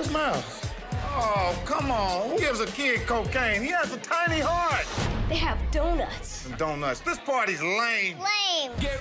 Where's Miles? Oh, come on. Who gives a kid cocaine? He has a tiny heart. They have donuts. Donuts. This party's lame. Lame. Get